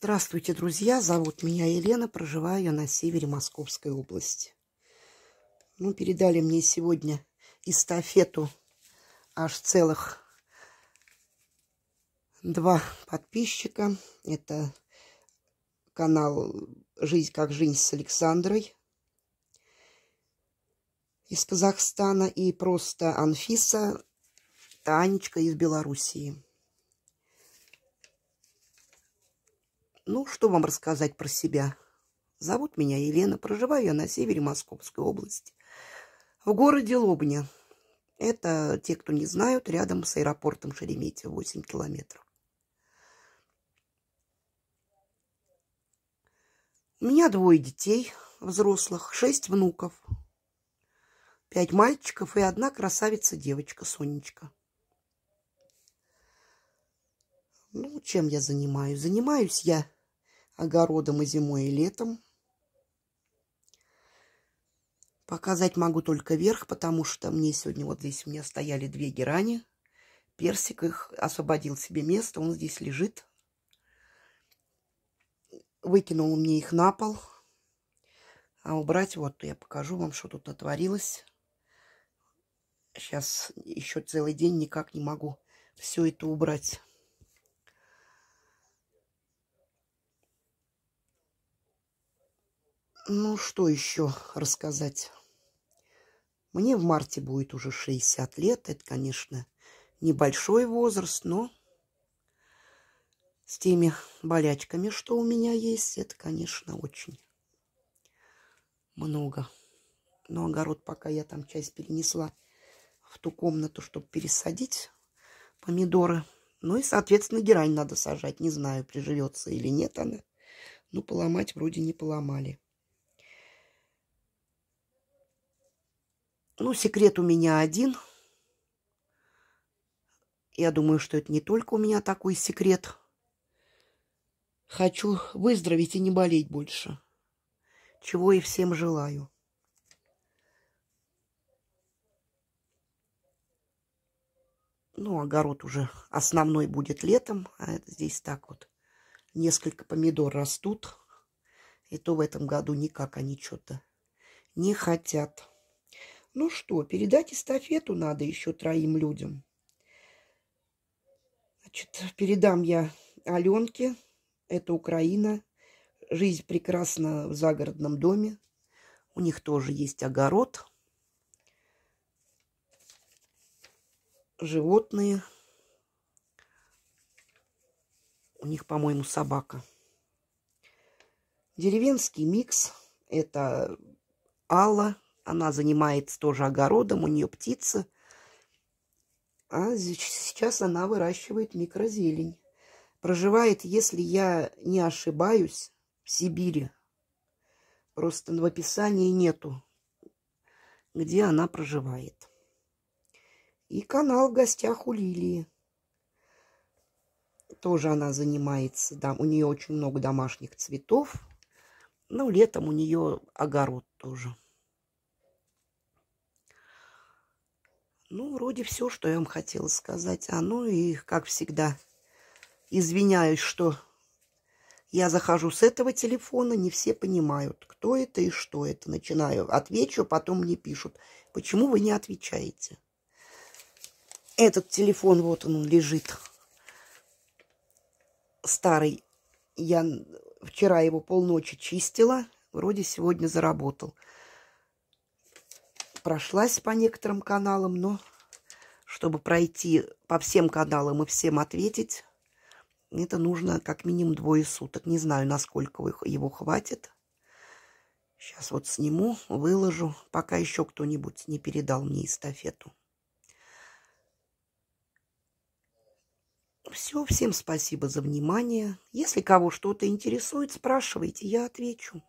Здравствуйте, друзья! Зовут меня Елена, проживаю я на севере Московской области. Ну, передали мне сегодня эстафету аж целых два подписчика. Это канал «Жизнь как жизнь» с Александрой из Казахстана и просто Анфиса Танечка из Белоруссии. Ну, что вам рассказать про себя? Зовут меня Елена, проживаю я на севере Московской области, в городе Лобня. Это, те, кто не знают, рядом с аэропортом Шереметьево, 8 километров. У меня двое детей взрослых, шесть внуков, пять мальчиков и одна красавица-девочка, Сонечка. Ну, чем я занимаюсь? Занимаюсь я огородом и зимой, и летом. Показать могу только верх, потому что мне сегодня вот здесь у меня стояли две герани. Персик их освободил себе место, он здесь лежит. Выкинул мне их на пол. А убрать, вот я покажу вам, что тут натворилось. Сейчас еще целый день никак не могу все это убрать. Ну, что еще рассказать? Мне в марте будет уже 60 лет. Это, конечно, небольшой возраст, но с теми болячками, что у меня есть, это, конечно, очень много. Но огород пока я там часть перенесла в ту комнату, чтобы пересадить помидоры. Ну и, соответственно, герань надо сажать. Не знаю, приживется или нет она. Ну, поломать вроде не поломали. Ну, секрет у меня один. Я думаю, что это не только у меня такой секрет. Хочу выздороветь и не болеть больше. Чего и всем желаю. Ну, огород уже основной будет летом, а здесь так вот. Несколько помидор растут. И то в этом году никак они что-то не хотят. Ну что, передать эстафету надо еще троим людям. Значит, передам я Аленке. Это Украина. Жизнь прекрасна в загородном доме. У них тоже есть огород. Животные. У них, по-моему, собака. Деревенский микс. Это Алла она занимается тоже огородом, у нее птица. А сейчас она выращивает микрозелень. Проживает, если я не ошибаюсь, в Сибири. Просто в описании нету, где она проживает. И канал в гостях у Лилии. Тоже она занимается. Да, у нее очень много домашних цветов. Ну, летом у нее огород тоже. Ну, вроде все, что я вам хотела сказать. А ну и, как всегда, извиняюсь, что я захожу с этого телефона, не все понимают, кто это и что это. Начинаю, отвечу, потом мне пишут, почему вы не отвечаете. Этот телефон, вот он лежит, старый. Я вчера его полночи чистила, вроде сегодня заработал прошлась по некоторым каналам, но чтобы пройти по всем каналам и всем ответить, это нужно как минимум двое суток. Не знаю, насколько его хватит. Сейчас вот сниму, выложу, пока еще кто-нибудь не передал мне эстафету. Все, всем спасибо за внимание. Если кого что-то интересует, спрашивайте, я отвечу.